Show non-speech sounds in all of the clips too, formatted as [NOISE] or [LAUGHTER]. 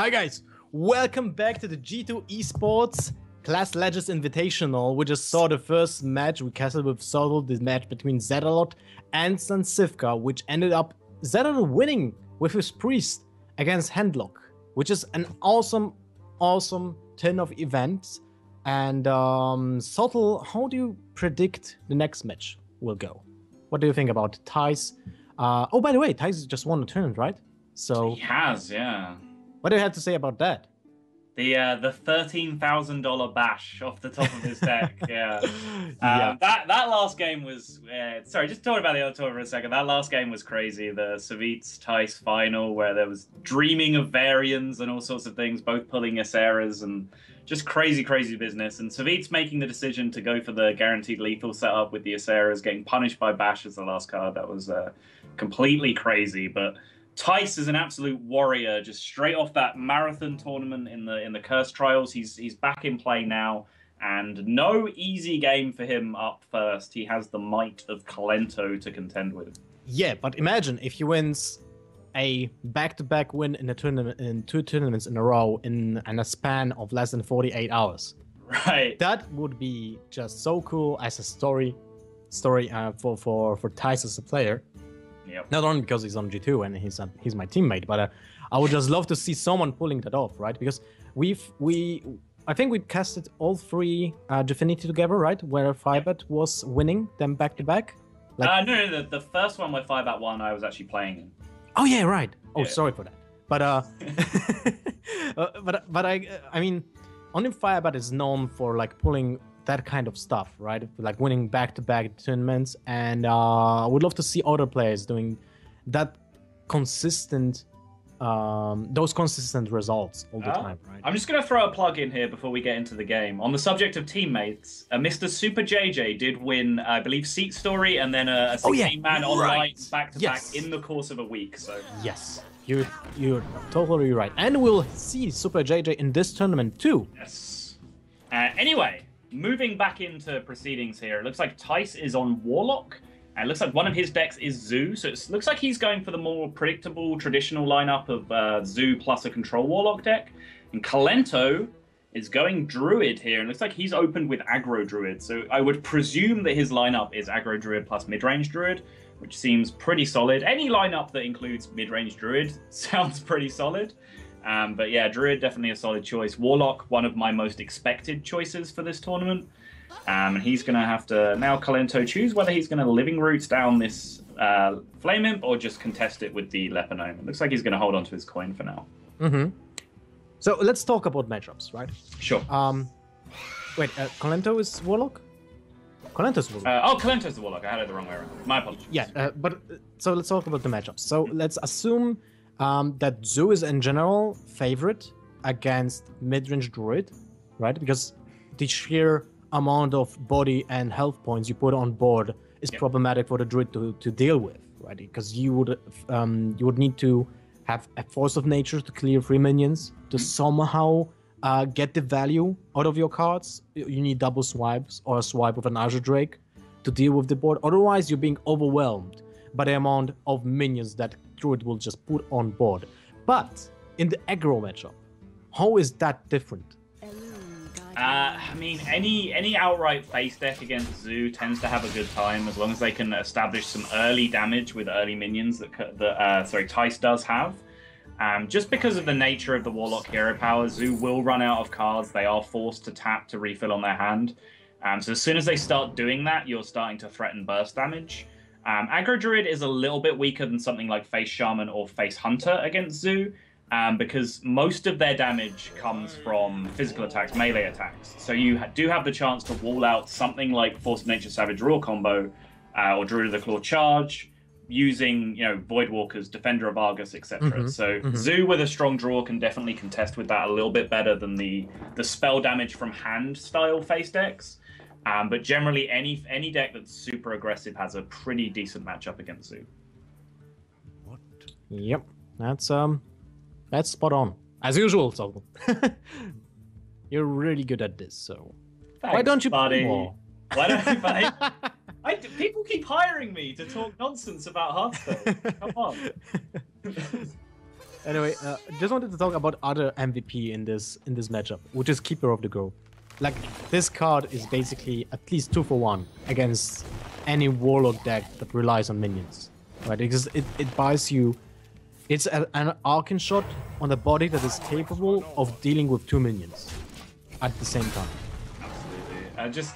Hi guys, welcome back to the G2 Esports Class Legends Invitational. We just saw the first match we casted with Sottle, this match between Zetalot and StanCifka, which ended up Zetalot winning with his priest against Handlock, which is an awesome, awesome turn of events. And um, how do you predict the next match will go? What do you think about Thijs? Uh, oh, by the way, Thijs just won the tournament, right? So he has, yeah. What do you have to say about that? The uh, the thirteen thousand dollar bash off the top of his deck, [LAUGHS] yeah. Yeah. Um, that that last game was uh, sorry. Just talking about the other tour for a second. That last game was crazy. The Savits Thijs final where there was dreaming of variants and all sorts of things, both pulling Aceras and just crazy, crazy business. And Savits making the decision to go for the guaranteed lethal setup with the Aceras, getting punished by Bash as the last card. That was uh, completely crazy, but. Thijs is an absolute warrior, just straight off that marathon tournament in the in the Curse Trials. He's he's back in play now, and no easy game for him up first. He has the might of Kolento to contend with. Yeah, but imagine if he wins a back-to-back win in a tournament in two tournaments in a row in, in a span of less than 48 hours. Right. That would be just so cool as a story story uh, for for for Thijs as a player. Yep. Not only because he's on G2 and he's a, he's my teammate, but uh, I would just love to see someone pulling that off, right? Because we've we I think we casted all three uh, Definity together, right? Where Firebat was winning them back to back. Like- uh, no, no, the, the first one where five at one, I was actually playing. Oh yeah, right. Oh, Yeah. sorry for that. But uh, [LAUGHS] uh, but but I I mean, only Firebat is known for like pulling that kind of stuff, right? Like winning back-to-back tournaments, and uh, I would love to see other players doing that consistent, um, those consistent results all the Oh. time, right? I'm just going to throw a plug in here before we get into the game. On the subject of teammates, uh, Mr. Super JJ did win, I believe, SeatStory and then a, a Oh, yeah, 16 man online right. back to Yes. back in the course of a week. So Yes, you you're totally right, and we'll see Super JJ in this tournament too. Yes. Uh, anyway, moving back into proceedings here, it looks like Thijs is on Warlock. And it looks like one of his decks is Zoo, so it looks like he's going for the more predictable, traditional lineup of uh, Zoo plus a control Warlock deck. And Kolento is going Druid here, and looks like he's opened with Aggro Druid. So I would presume that his lineup is Aggro Druid plus mid-range Druid, which seems pretty solid. Any lineup that includes mid-range Druid [LAUGHS] sounds pretty solid. Um, but yeah, Druid definitely a solid choice. Warlock, one of my most expected choices for this tournament. Um, and he's going to have to now Kolento choose whether he's going to living roots down this uh, Flame Imp or just contest it with the Leper Gnome. It looks like he's going to hold on to his coin for now. Mm-hmm. So let's talk about matchups, right? Sure. Um, wait, uh, Kolento is Warlock? Kolento's Warlock. Uh, oh, Kolento's the Warlock. I had it the wrong way around. My apologies. yeah, uh, but uh, so let's talk about the matchups. So let's assume um, that Zoo is in general favorite against mid-range Druid, right? Because the sheer amount of body and health points you put on board is Yeah. problematic for the Druid to, to deal with, right? Because you would um, you would need to have a force of nature to clear three minions to somehow uh, get the value out of your cards. You- You need double swipes or a swipe with an Azure Drake to deal with the board. Otherwise, you're being overwhelmed by the amount of minions that Druid will just put on board. But in the aggro matchup, how is that different? Uh, I mean, any any outright face deck against Zoo tends to have a good time as long as they can establish some early damage with early minions that that uh, sorry Thijs does have. Um, just because of the nature of the Warlock hero power, Zoo will run out of cards. They are forced to tap to refill on their hand. Um, so as soon as they start doing that, you're starting to threaten burst damage. Um, Aggro Druid is a little bit weaker than something like Face Shaman or Face Hunter against Zoo, um, because most of their damage comes from physical attacks, melee attacks. So you ha- do have the chance to wall out something like Force of Nature Savage Roar combo uh, or Druid of the Claw charge using, you know, Voidwalkers, Defender of Argus, etc. Mhm, So mhm. Zoo with a strong draw can definitely contest with that a little bit better than the the spell damage from hand style face decks. Um, but generally, any any deck that's super aggressive has a pretty decent matchup against Zoo. What? Yep, that's um, that's spot on as usual. So [LAUGHS] you're really good at this. So why don't you play buddy? more? Why don't you play? [LAUGHS] I, people keep hiring me to talk nonsense about Hearthstone. Come on. [LAUGHS] Anyway, uh, just wanted to talk about other MVP in this in this matchup, which is Keeper of the Grove. Like this card is basically at least two for one against any Warlock deck that relies on minions, right? Because it, it buys you, it's a, an Arcane shot on a body that is capable of dealing with two minions at the same time. Absolutely. Uh, just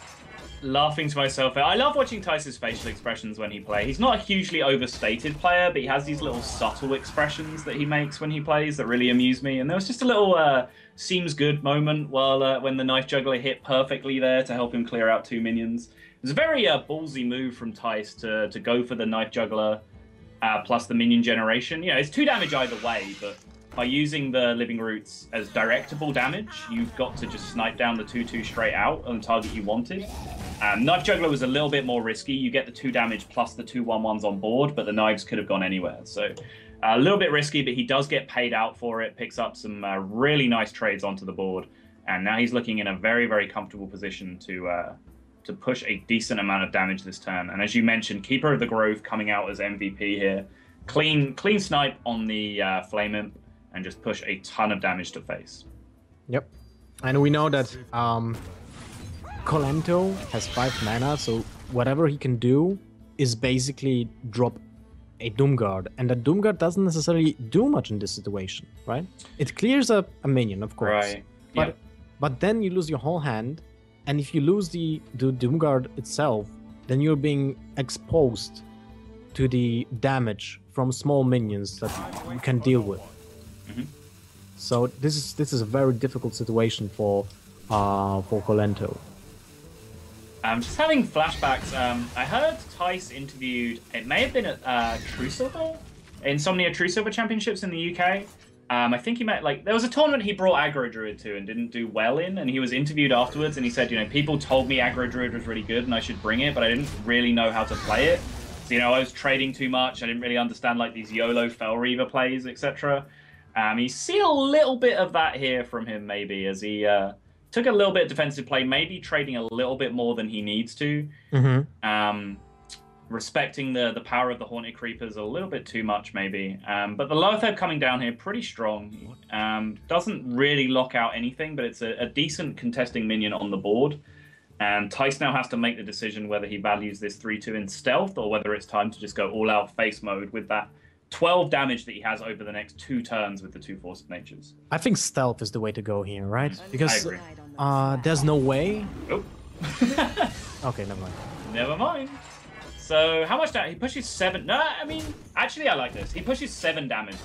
laughing to myself. I love watching Thijs's facial expressions when he plays. He's not a hugely overstated player, but he has these little subtle expressions that he makes when he plays that really amuse me. And there was just a little uh, seems good moment while uh, when the knife juggler hit perfectly there to help him clear out two minions. It was a very uh, ballsy move from Thijs to to go for the knife juggler uh, plus the minion generation. You know, it's two damage either way, but by using the living roots as directable damage, you've got to just snipe down the 2-2 straight out on the target you wanted. Um, Knife Juggler was a little bit more risky. You get the two damage plus the two one ones on board, but the knives could have gone anywhere. So a little bit risky, but he does get paid out for it. Picks up some uh, really nice trades onto the board, and now he's looking in a very very comfortable position to uh, to push a decent amount of damage this turn. And as you mentioned, Keeper of the Grove coming out as MVP here. Clean clean snipe on the uh, Flame Imp and just push a ton of damage to face. Yep. And we know that um, Kolento has five mana, so whatever he can do is basically drop a Doomguard, and that Doomguard doesn't necessarily do much in this situation, right? It clears up a minion, of course, Right. but but then you lose your whole hand, and if you lose the the Doomguard itself, then you're being exposed to the damage from small minions that you can deal with. Mhm. So this is this is a very difficult situation for uh for Kolento. Um, just having flashbacks. Um, I heard Thijs interviewed. It may have been at uh, Truesilver, Insomnia Truesilver Championships in the UK. Um, I think he met like there was a tournament he brought Aggro Druid to and didn't do well in, and he was interviewed afterwards, and he said, you know, people told me Aggro Druid was really good and I should bring it, but I didn't really know how to play it. So you know, I was trading too much. I didn't really understand like these YOLO Fel Reaver plays, etc. Um, you see a little bit of that here from him, maybe as he uh, took a little bit of defensive play, maybe trading a little bit more than he needs to. Mm-hmm. Um, respecting the the power of the haunted creepers a little bit too much, maybe. Um, but the lower third coming down here pretty strong. Um, doesn't really lock out anything, but it's a, a decent contesting minion on the board. And Thijs now has to make the decision whether he values this 3 2 in stealth or whether it's time to just go all out face mode with that 12 damage that he has over the next two turns with the two Force of Natures. I think stealth is the way to go here, right? Because uh, there's no way. Oh. [LAUGHS] Okay, never mind. Never mind. So how much damage? He pushes seven. No, I mean, actually, I like this. He pushes seven damage,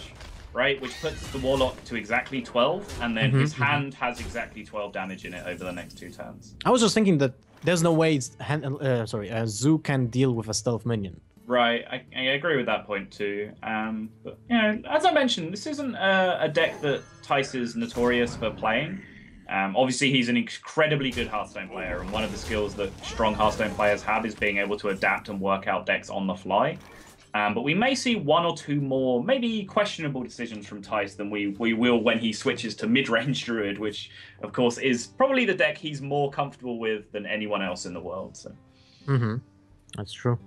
right? Which puts the warlock to exactly twelve, and then Mhm, his mhm. hand has exactly twelve damage in it over the next two turns. I was just thinking that there's no way it's hand, uh, sorry, uh, Zoo can deal with a stealth minion. Right, I, I agree with that point too. Um, but you know, as I mentioned, this isn't a, a deck that Thijs is notorious for playing. Um, obviously, he's an incredibly good Hearthstone player, and one of the skills that strong Hearthstone players have is being able to adapt and work out decks on the fly. Um, but we may see one or two more, maybe questionable decisions from Thijs than we, we will when he switches to mid-range [LAUGHS] Druid, which, of course, is probably the deck he's more comfortable with than anyone else in the world. So. Mm-hmm. That's true.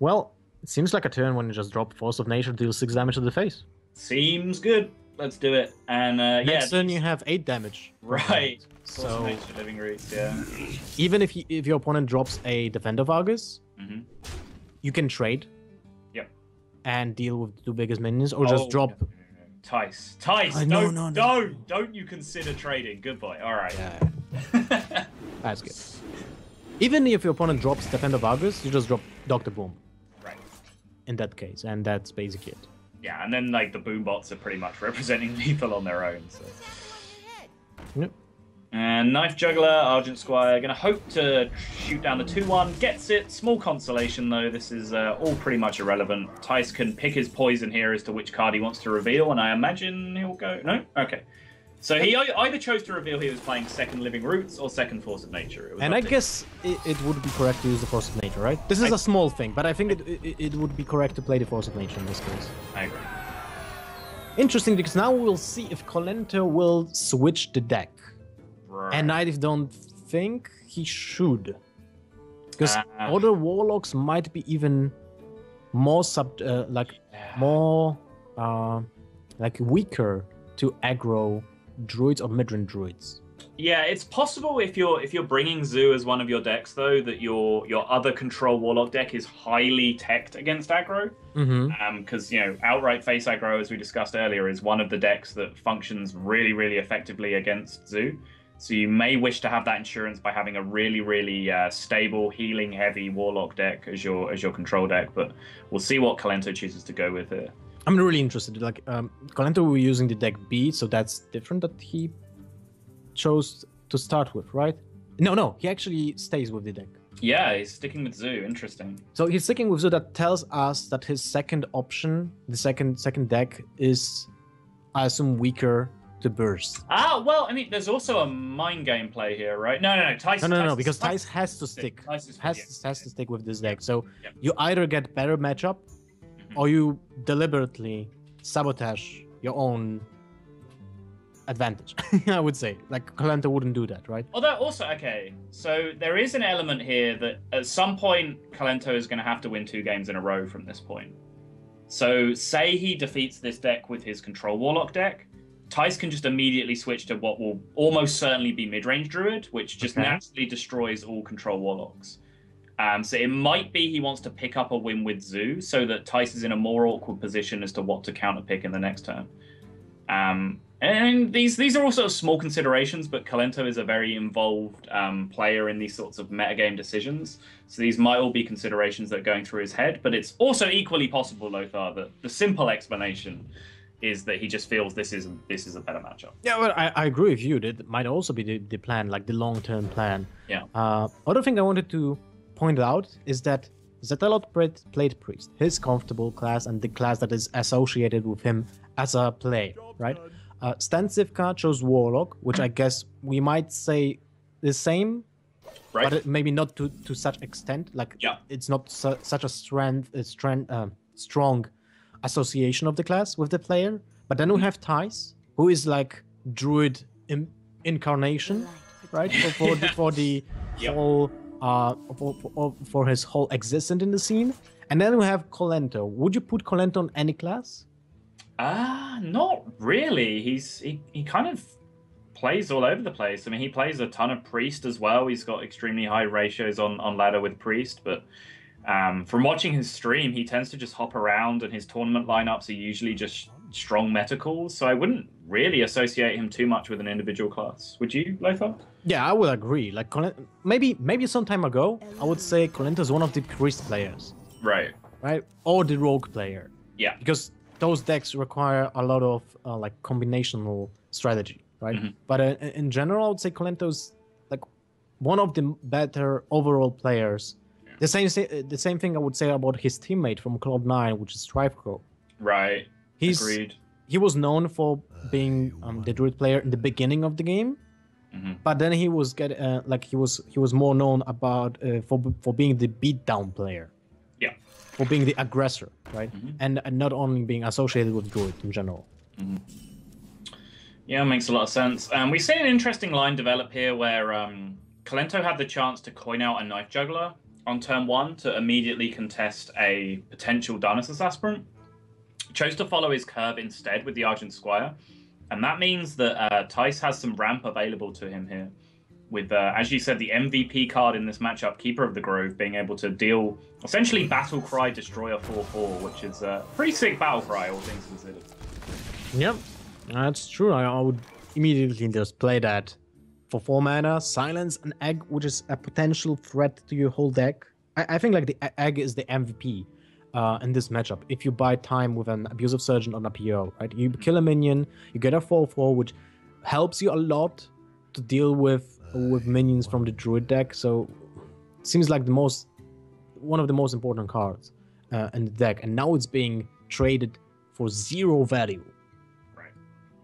Well, it seems like a turn when you just drop Force of Nature, deal six damage to the face. Seems good. Let's do it. And uh, yeah, Next turn you have eight damage. Right. So So nature living roots, yeah. even if you, if your opponent drops a Defender of Argus, hmm you can trade. Yep. And deal with the two biggest minions, or just Oh, drop. no, no, no. Thijs, Thijs, Uh, don't, no, no, no. don't, don't you consider trading? Good boy. All right. Yeah, [LAUGHS] that's good. Even if your opponent drops Defender of Argus, you just drop Doctor Boom right. In that case, and that's basically it. Yeah, and then like the boom bots are pretty much [LAUGHS] representing lethal on their own. So. Yep. And Knife Juggler, Argent Squire, gonna hope to shoot down the 2 1. Gets it. Small consolation though. This is uh, all pretty much irrelevant. Thijs can pick his poison here as to which card he wants to reveal, and I imagine he'll go. No? Okay. So he either chose to reveal he was playing second Living Roots or second Force of Nature. And I guess it, it would be correct to use the Force of Nature, right? This is I- a small thing, but I think it, it, it would be correct to play the Force of Nature in this case. I agree. Interesting, because now we'll see if Kolento will switch the deck. Right. And I don't think he should. Because Uh. other warlocks might be even more sub, uh, like more uh, like weaker to aggro druids or midrange druids. Yeah, it's possible if you're if you're bringing Zoo as one of your decks though that your your other control warlock deck is highly teched against aggro. Mm-hmm. Because you know outright face aggro, as we discussed earlier, is one of the decks that functions really really effectively against Zoo. So you may wish to have that insurance by having a really really uh, stable healing heavy warlock deck as your as your control deck. But we'll see what Kolento chooses to go with here. I'm really interested. Like um, Kolento, we're using the deck B, so that's different that he chose to start with, right? No, no, he actually stays with the deck. Yeah, he's sticking with Zoo. Interesting. So he's sticking with Zoo. That tells us that his second option, the second second deck, is, I assume, weaker to burst. Ah, well, I mean, there's also a mind game play here, right? No, no, no. Thijs, No, no, no, because Thijs- Thijs has to stick. Thijs Has yeah, has to stick with this deck. So you either get better matchup. Mm-hmm. or you deliberately sabotage your own advantage. [LAUGHS] I would say, like Kolento wouldn't do that, right? Although also okay, so there is an element here that at some point Kolento is going to have to win two games in a row from this point. So say he defeats this deck with his control warlock deck, Thijs can just immediately switch to what will almost certainly be mid-range druid, which just Okay. naturally destroys all control warlocks. Um, so it might be he wants to pick up a win with Zoo, so that Thijs is in a more awkward position as to what to counter pick in the next turn. Um, and these these are also small considerations, but Kolento is a very involved um, player in these sorts of metagame decisions. So these might all be considerations that are going through his head. But it's also equally possible, Lothar, that the simple explanation is that he just feels this is this is a better matchup. Yeah, well, I, I agree with you. That might also be the, the plan, like the long term plan. Yeah. Uh, other thing I wanted to point out is that Zetalot played, played Priest, his comfortable class, and the class that is associated with him as a player, right? Uh, StanCifka chose Warlock, which I guess we might say the same, Right? but maybe not to, to such extent. Like, Yeah. it's not su- such a strength, a strength, um, strong association of the class with the player. But then we have Thijs, who is like Druid in- incarnation, right? For, for the, for the [LAUGHS] Yep. whole, uh, for, for, for his whole existence in the scene. And then we have Kolento. Would you put Kolento on any class? Ah, not really. He's he, he kind of plays all over the place. I mean, he plays a ton of priest as well. He's got extremely high ratios on on ladder with priest, but um, from watching his stream, he tends to just hop around, and his tournament lineups are usually just strong meta calls. So I wouldn't really associate him too much with an individual class. Would you, Lothar? Yeah, I would agree. Like maybe maybe some time ago, I would say Kolento is one of the priest players, Right. right? Or the rogue player. Yeah. because those decks require a lot of uh, like combinational strategy, right? Mhm. But uh, in- general, I would say Kolento's like one of the better overall players. The same the same thing I would say about his teammate from Cloud Nine, which is StrifeCro. Right. He's Agreed. He was known for being um, the druid player in the beginning of the game, Mhm. but then he was get uh, like he was he was more known about uh, for for being the beatdown player. Yeah. For being the aggressor, right? Mhm. And, and not only being associated with druid in general. Yeah, makes a lot of sense. Um, we've seen an interesting line develop here where um, Kolento had the chance to coin out a knife juggler on turn one to immediately contest a potential Darnassus aspirant. Chose to follow his curve instead with the Argent Squire, and that means that uh, Thijs has some ramp available to him here. With, uh, as you said, the MVP card in this matchup, Keeper of the Grove, being able to deal essentially Battle Cry Destroyer 4 4, which is a pretty sick Battle Cry, all things considered. Yep, that's true. I, I would immediately just play that for four mana, silence an egg, which is a potential threat to your whole deck. I, I think like the egg is the MVP uh, in this matchup. If you buy time with an abusive sergeant on a PO, right? You kill a minion, you get a 4-4, which helps you a lot to deal with with minions from the druid deck. So seems like the most one of the most important cards uh, in the deck, and now it's being traded for zero value. Right.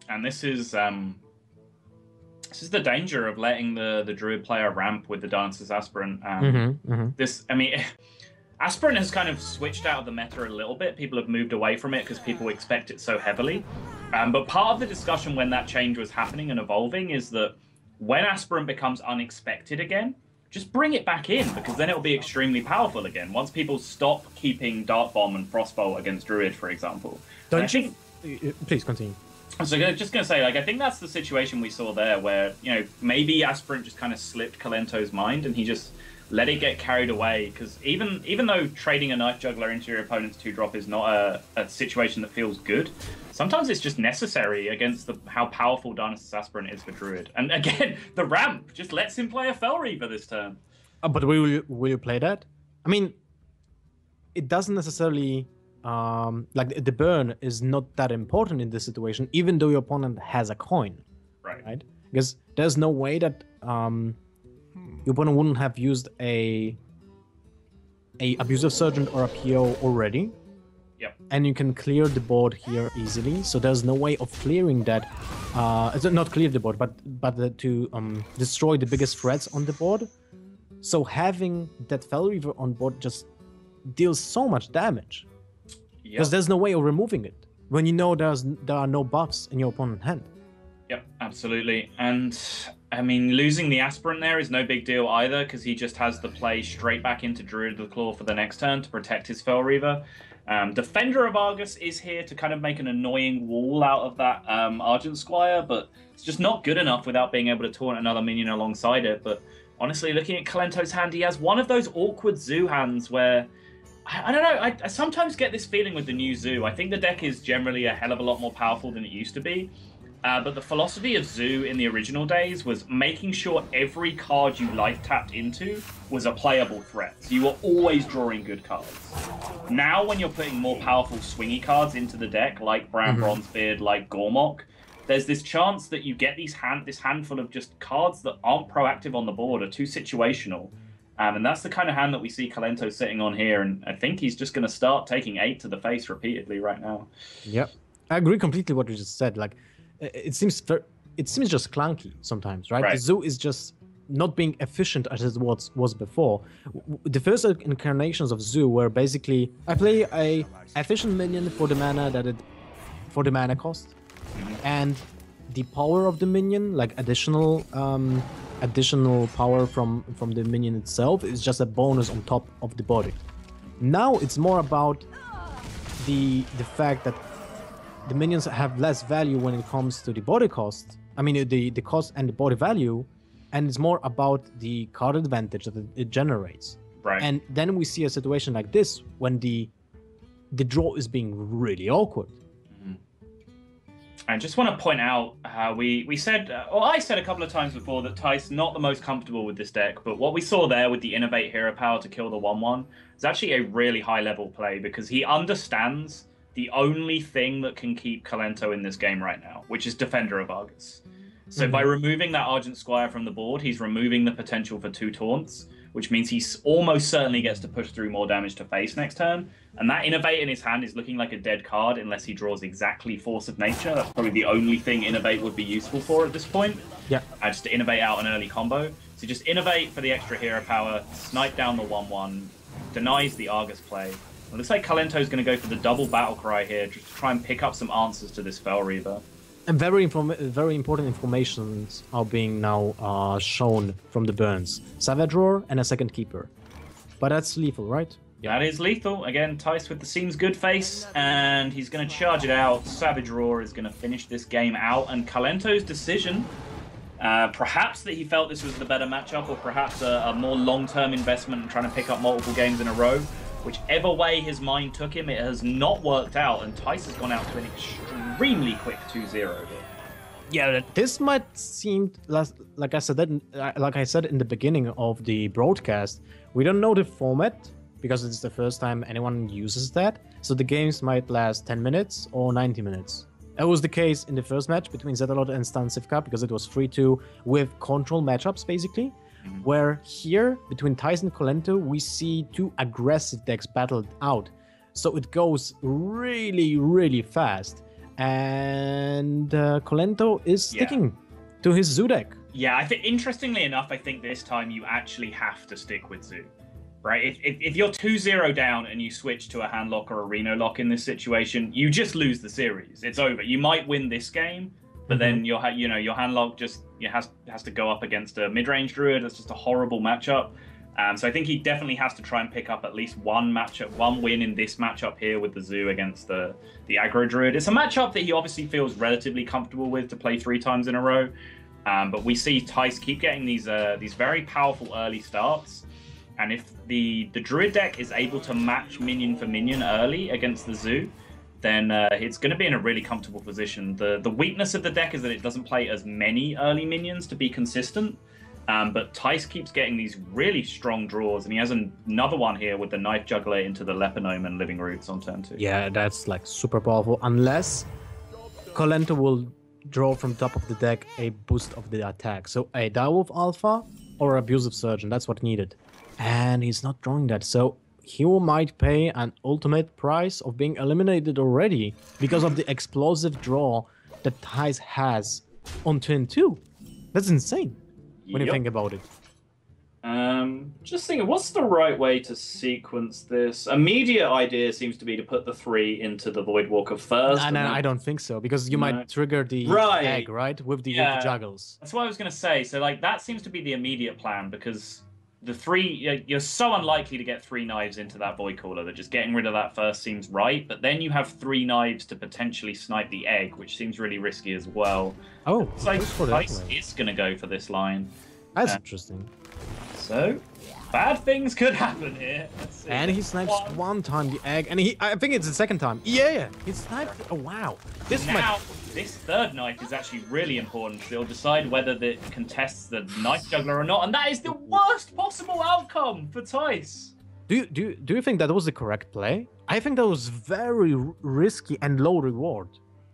And this is um this is the danger of letting the the druid player ramp with the dancer's aspirant. Um, Mm-hmm, mm-hmm. This, I mean, [LAUGHS] aspirant has kind of switched out of the meta a little bit. People have moved away from it because people expect it so heavily. Um, but part of the discussion when that change was happening and evolving is that when Aspirant becomes unexpected again, just bring it back in because then it'll be extremely powerful again. Once people stop keeping Dark Bomb and Frostbolt against Druid, for example. Don't you? think- uh, please continue. So just gonna say, like, I think that's the situation we saw there, where you know maybe Aspirant just kind of slipped Kolento's mind, and he just let it get carried away. Because even even though trading a knife juggler into your opponent's two drop is not a, a situation that feels good, sometimes it's just necessary against the how powerful Darnassus Aspirant is for Druid. And again, [LAUGHS] the ramp just lets him play a Fel Reaver this turn. Uh, but will you, will you play that? I mean, it doesn't necessarily um, like the burn is not that important in this situation, even though your opponent has a coin. Right. Right. Because there's no way that um, your opponent wouldn't have used a a abusive sergeant or a PO already. Yep. And you can clear the board here easily. So there's no way of clearing that. Uh, not clear the board, but but the, to um, destroy the biggest threats on the board. So having that Fel Reaver on board just deals so much damage because Yep. there's no way of removing it when you know there's there are no buffs in your opponent's hand. Yep, absolutely. And I mean, losing the aspirant there is no big deal either, because he just has the play straight back into Druid of the Claw for the next turn to protect his Fel Reaver. Um, Defender of Argus is here to kind of make an annoying wall out of that um, Argent Squire, but it's just not good enough without being able to taunt another minion alongside it. But honestly, looking at Kolento's hand, he has one of those awkward zoo hands where I, I don't know. I, I sometimes get this feeling with the new zoo. I think the deck is generally a hell of a lot more powerful than it used to be. Uh, but the philosophy of Zoo in the original days was making sure every card you life tapped into was a playable threat. So you were always drawing good cards. Now, when you're putting more powerful swingy cards into the deck, like Brann Mhm. Bronzebeard, like Gormok, there's this chance that you get these hand this handful of just cards that aren't proactive on the board, are too situational. Um, and that's the kind of hand that we see Kolento sitting on here, and I think he's just going to start taking eight to the face repeatedly right now. Yep, I agree completely with what you just said. Like, it seems ver- it seems just clunky sometimes, right? The zoo is just not being efficient as it was was before. The first incarnations of zoo were basically I play a efficient minion for the mana that it for the mana cost, and the power of the minion, like additional um, additional power from from the minion itself, is just a bonus on top of the body. Now it's more about the the fact that the minions have less value when it comes to the body cost. I mean, the the cost and the body value, and it's more about the card advantage that it- generates. Right. And then we see a situation like this when the the draw is being really awkward. I just want to point out how we we said, uh, or I said a couple of times before that Thijs not the most comfortable with this deck, but what we saw there with the Innervate hero power to kill the one one is actually a really high level play because he understands the only thing that can keep Kolento in this game right now, which is Defender of Argus. So by removing that Argent Squire from the board, he's removing the potential for two taunts, which means he almost certainly gets to push through more damage to face next turn. And that Innervate in his hand is looking like a dead card unless he draws exactly Force of Nature. That's probably the only thing Innervate would be useful for at this point. Yeah. Uh, just to Innervate out an early combo. So just Innervate for the extra hero power, snipe down the 1 1, denies the Argus play. Looks like Kolento's going to go for the double battle cry here just to try and pick up some answers to this Fel Reaver. And very inform- very important information are being now uh, shown from the burns. Savage Roar and a second keeper. But that's lethal, right? Yeah, that is lethal. Again, Thijs with the seems good face, and he's going to charge it out. Savage Roar is going to finish this game out, and Kolento's decision, uh, perhaps that he felt this was the better matchup, or perhaps a, a more long-term investment in trying to pick up multiple games in a row. Whichever way his mind took him, it has not worked out, and Thijs has gone out to an extremely quick 2-0 here. Yeah, this might seem las- like I said that like I said in the beginning of the broadcast. We don't know the format because it's the first time anyone uses that. So the games might last 10 minutes or 90 minutes. That was the case in the first match between Zetalot and StanCifka because it was 3-2 with control matchups basically. Where here between Thijs and Kolento we see two aggressive decks battled out. So it goes really, really fast. And uh, Kolento is Yeah. sticking to his Zoo deck. Yeah, I think interestingly enough, I think this time you actually have to stick with Zoo. Right? If, if, if you're 2-0 down and you switch to a hand lock or a Reno lock in this situation, you just lose the series. It's over. You might win this game, but then your you know your hand lock just it has has to go up against a mid-range druid. It's just a horrible matchup. Um, so I think he definitely has to try and pick up at least one matchup, one win in this matchup here with the Zoo against the the Aggro Druid. It's a matchup that he obviously feels relatively comfortable with to play three times in a row. Um, but we see Thijs keep getting these uh, these very powerful early starts, and if the the Druid deck is able to match minion for minion early against the Zoo, then uh, it's going to be in a really comfortable position. The the weakness of the deck is that it doesn't play as many early minions to be consistent. Um, but Thijs keeps getting these really strong draws, and he has an- another one here with the Knife Juggler into the Leper Gnome and Living Roots on turn two. Yeah, that's like super powerful. Unless Kolento will draw from top of the deck a boost of the attack. So a Direwolf Alpha or Abusive Sergeant, that's what needed. And he's not drawing that. So he might pay an ultimate price of being eliminated already because of the explosive draw that Thijs has on turn two. That's insane when you think about it. Um, just thinking, what's the right way to sequence this? Immediate idea seems to be to put the three into the Void Voidwalker first. And and then- I don't think so because you No. might trigger the Right. egg, right? With the, with the juggles. That's what I was going to say. So, like, that seems to be the immediate plan because the three, you're- so unlikely to get three knives into that Void Caller that just getting rid of that first seems right. But then you have three knives to potentially snipe the egg, which seems really risky as well. Oh, It's like goes for that Thijs way. is going to go for this line. That's Yeah. interesting. So, bad things could happen here. And he snipes One. one time the egg, and he I think it's the second time. Yeah, he sniped. Oh wow, this now, this third knife is actually really important it'll decide whether it contests the knife juggler or not, and that is the worst possible outcome for Thijs. Do you do you, do you think that was the correct play? I think that was very risky and low reward.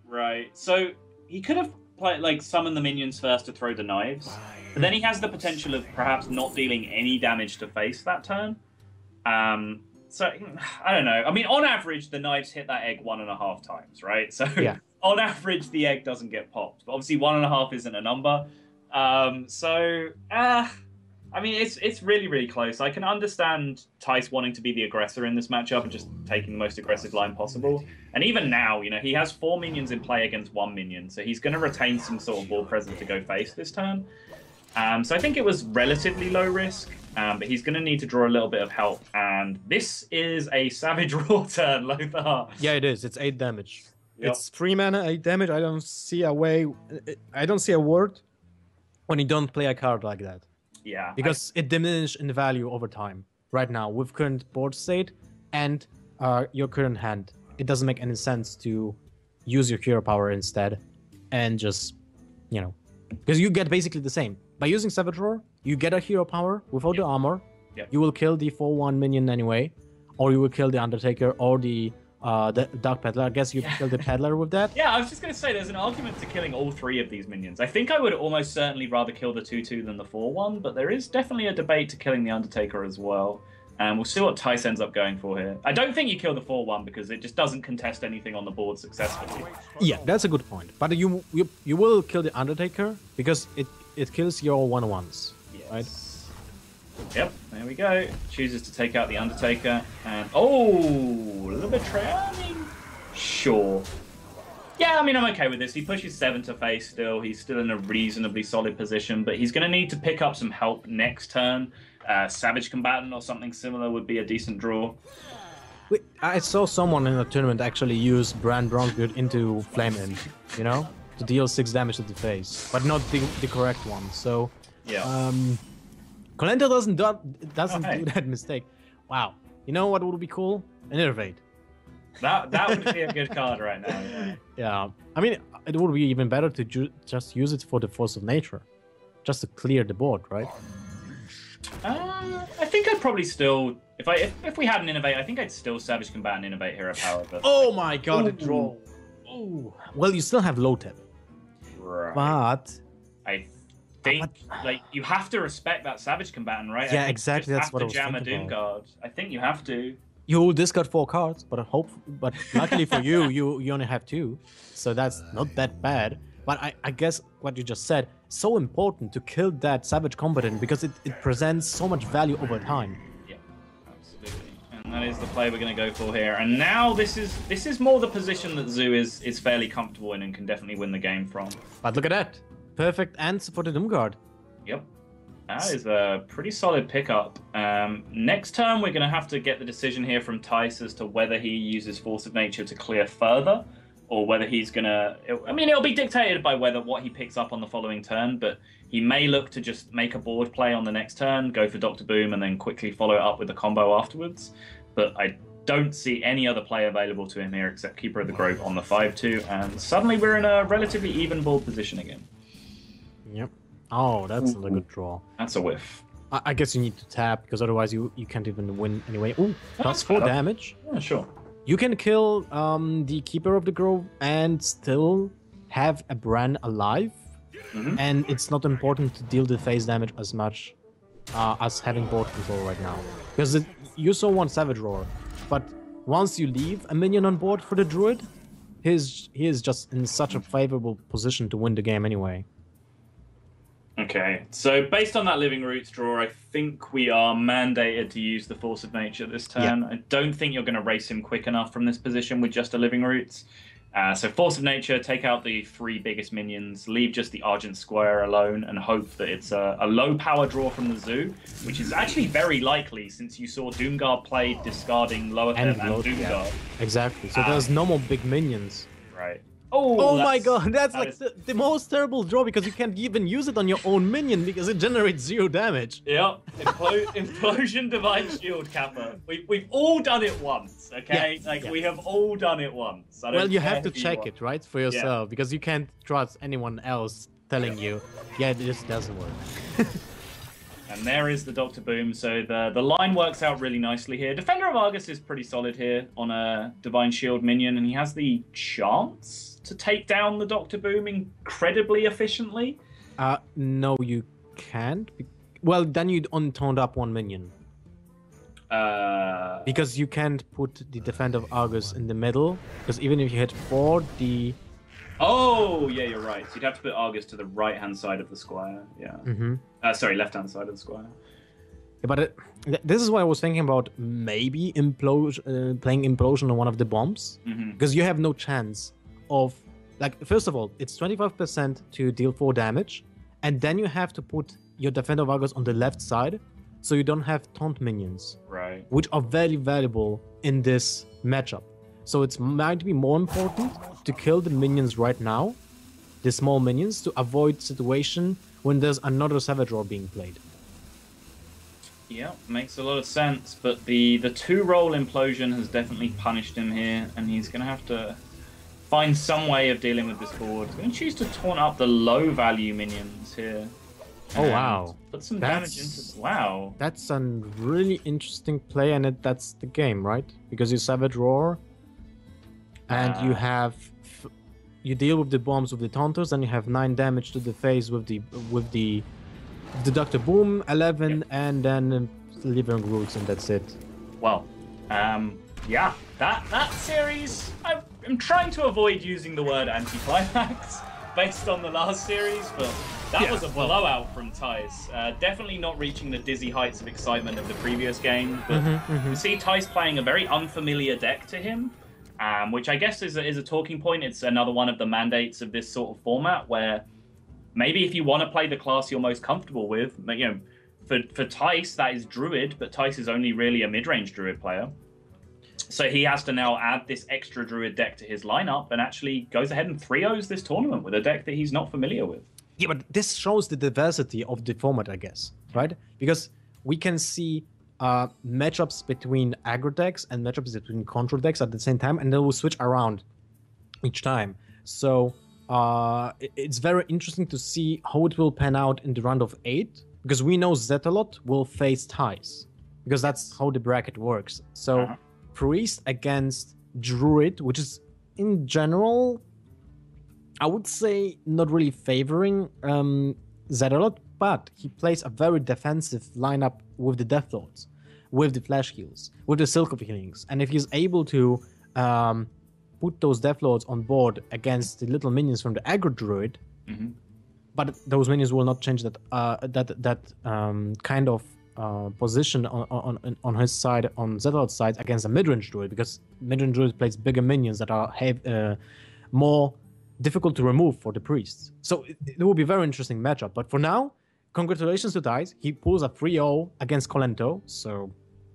Right. So he could have played like summon the minions first to throw the knives, but then he has the potential of perhaps not dealing any damage to face that turn. Um. So [SIGHS] I don't know. I mean, on average, the knives hit that egg one and a half times, right? [LAUGHS] So Yeah. on average, the egg doesn't get popped. But obviously, one and a half isn't a number. Um. So, uh, I mean, it's it's really really close. I can understand Thijs wanting to be the aggressor in this matchup and just taking the most aggressive line possible. And even now, you know, he has four minions in play against one minion, so he's going to retain some sort of ball presence to go face this turn. Um, so I think it was relatively low risk, um, but he's going to need to draw a little bit of help. And this is a Savage [LAUGHS] Raw turn, Lothar. Yeah, it is. It's eight damage. Yep. It's three mana, eight damage. I don't see a way. I don't see a word when you don't play a card like that Yeah. I- because it diminishes in value over time. Right now, with current board state and uh, your current hand, it doesn't make any sense to use your hero power instead and just, you know, because you get basically the same. By using Savage Roar, you get a hero power without the armor. Yep. You will kill the 4 1 minion anyway, or you will kill the Undertaker or the uh, the Dark Peddler. I guess you Yeah. kill the Peddler with that. Yeah, I was just going to say there's an argument to killing all three of these minions. I think I would almost certainly rather kill the 2 2 than the 4 1, but there is definitely a debate to killing the Undertaker as well. And we'll see what Tice ends up going for here. I don't think you kill the 4 1 because it just doesn't contest anything on the board successfully. Yeah, that's a good point. But you you, you will kill the Undertaker because it, it kills your one ones. Right. Yep, there we go. Chooses to take out the Undertaker, and oh, a little bit mean, sure. Yeah, I mean, I'm okay with this. He pushes seven to face still. He's still in a reasonably solid position, but he's going to need to pick up some help next turn. Uh, Savage Combatant or something similar would be a decent draw. Wait, I saw someone in a tournament actually use Brann Bronzebeard into Flame Imp, you know, to deal six damage to the face, but not the, the correct one. So, Yeah. um, Kolento doesn't do, doesn't Oh, hey. do that mistake. Wow, you know what would be cool? An Innervate. that that would be a good [LAUGHS] card right now. yeah. Yeah, I mean, it would be even better to ju- just use it for the Force of Nature, just to clear the board, right? Uh, I think I'd probably still, if I if, if we had an Innervate, I think I'd still Savage combat and Innervate Hero Power. But Oh my god, the draw. Oh, well, you still have low tip, Right. but I think like you have to respect that savage combatant, right? Yeah, exactly, that's have what to I was jam a thinking Doom about. Guard. I think you have to. you discard four cards. But I hope, but luckily for you, you you only have two, so that's not that bad. But I, I guess what you just said so important to kill that savage combatant because it, it presents so much value over time. Yeah, absolutely. And that is the play we're going to go for here. And now this is this is more the position that Zoo is is fairly comfortable in and can definitely win the game from. But look at that, perfect answer for the Doomguard. Yep. That is a pretty solid pickup. Um, next turn, we're going to have to get the decision here from Thijs as to whether he uses Force of Nature to clear further, or whether he's going to. I mean, it'll be dictated by whether what he picks up on the following turn, but he may look to just make a board play on the next turn, go for Doctor Boom, and then quickly follow it up with a combo afterwards. But I don't see any other play available to him here except Keeper of the Grove on the 5 2, and suddenly we're in a relatively even board position again. Oh, that's a good draw. That's a whiff. I, I guess you need to tap because otherwise you, you can't even win anyway. Ooh, plus four damage. Yeah, sure. You can kill um, the Keeper of the Grove and still have a Brann alive. Mm-hmm. And it's not important to deal the phase damage as much uh, as having board control right now. Because it, you saw one Savage Roar, but once you leave a minion on board for the Druid, he's, he is just in such a favorable position to win the game anyway. Okay, so based on that Living Roots draw, I think we are mandated to use the Force of Nature this turn. I don't think you're going to race him quick enough from this position with just a Living Roots. Uh, so Force of Nature, take out the three biggest minions, leave just the Argent Squire alone, and hope that it's a, a low power draw from the zoo, which is actually very likely since you saw Doomguard play discarding Lower and, and Doomguard. Yeah. Exactly. So um, there's no more big minions. Right. Oh, oh my god, that's that like is... the, the, most terrible draw because you can't even use it on your own minion because it generates zero damage. Yep, Impl- [LAUGHS] Implosion Divine Shield Kappa. We, we've all done it once, okay? Yeah, like, yeah. we have all done it once. well, you have to check it, right, for yourself yeah. because you can't trust anyone else telling you, yeah, it just doesn't work. [LAUGHS] And there is the Doctor Boom. So the the line works out really nicely here. Defender of Argus is pretty solid here on a Divine Shield minion, and he has the chance to take down the Doctor Boom incredibly efficiently. Uh, no, you can't. Well, then you'd untoned up one minion. Uh... Because you can't put the Defender of Argus in the middle, because even if you hit four, the Oh, yeah, you're right. So you'd have to put Argus to the right hand side of the square. Yeah. Mm-hmm. Uh, sorry, left hand side of the square. Yeah, but it, this is what I was thinking about maybe implosion, uh, playing implosion on one of the bombs mm-hmm. because you have no chance of like first of all it's 25% to deal 4 damage and then you have to put your defender of argus on the left side so you don't have taunt minions right which are very valuable in this matchup so it might be more important to kill the minions right now, the small minions, to avoid situation when there's another Savage Roar being played. Yeah, makes a lot of sense. But the the two roll implosion has definitely punished him here, and he's gonna have to find some way of dealing with this board. He's gonna choose to taunt up the low value minions here. Oh wow! Put some that's, damage into. Wow. That's a really interesting play, and it, that's the game, right? Because you Savage Roar, and uh, you have you deal with the bombs with the taunters, and you have nine damage to the face with the with the Doctor Boom, eleven, yeah. and then Living Roots, and that's it. Well, um, yeah, that that series, I, I'm trying to avoid using the word anticlimax [LAUGHS] based on the last series, but that yeah, was a blowout from Thijs. Uh, definitely not reaching the dizzy heights of excitement of the previous game, but mm-hmm, mm-hmm. you see Thijs playing a very unfamiliar deck to him um, which I guess is a, is a talking point. It's another one of the mandates of this sort of format where maybe if you want to play the class you're most comfortable with, you know, for for Thijs that is Druid, but Thijs is only really a mid-range Druid player. So he has to now add this extra Druid deck to his lineup and actually goes ahead and three O's this tournament with a deck that he's not familiar with. Yeah, but this shows the diversity of the format, I guess, right? Because we can see uh, matchups between aggro decks and matchups between control decks at the same time, and they will switch around each time. So uh, it's very interesting to see how it will pan out in the round of eight, because we know Zetalot will face Thijs, because that's how the bracket works. So uh-huh. Priest against Druid, which is in general, I would say not really favoring um, Zetalot, but he plays a very defensive lineup with the Death Lords with the flash heals, with the Silk of Healings. And if he's able to um, put those Death Lords on board against the little minions from the aggro druid, mm-hmm. but those minions will not change that uh, that that um, kind of uh, position on, on on his side on Zetalot's side against a mid-range druid because mid-range druid plays bigger minions that are have uh, more difficult to remove for the priests. So it, it will be a very interesting matchup. But for now, congratulations to Thijs. He pulls a 3-0 against Kolento. so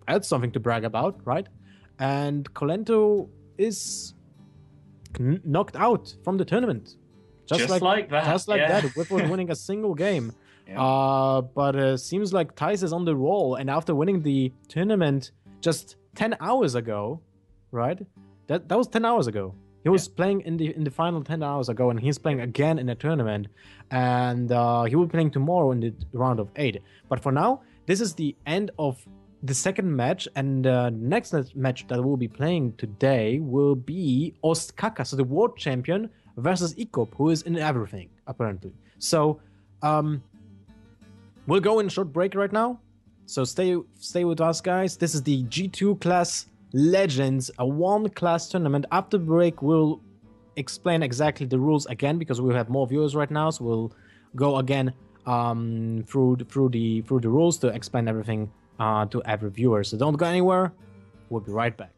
that's something to brag about, right? And Kolento is knocked out from the tournament. Just, just like, like, that. Just like yeah. that, without [LAUGHS] winning a single game. Yeah. Uh, but uh, seems like Thijs is on the roll, and after winning the tournament just 10 hours ago, right? That that was 10 hours ago. He was yeah. playing in the in the final 10 hours ago, and he's playing again in a tournament, and uh, he will be playing tomorrow in the round of eight. But for now, this is the end of the second match, and the next match that we'll be playing today will be Ostkaka, so the world champion, versus Ikop, who is in everything apparently. So, um, we'll go in a short break right now. So stay stay with us, guys. This is the G2 class Legends, a one class tournament. After break, we'll explain exactly the rules again because we have more viewers right now. So we'll go again um, through through the through the rules to explain everything uh, to every viewer. So don't go anywhere. We'll be right back.